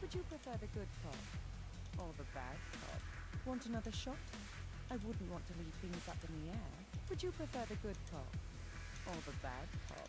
Would you prefer the good cop or the bad cop? Want another shot? I wouldn't want to leave things up in the air. Would you prefer the good cop or the bad cop?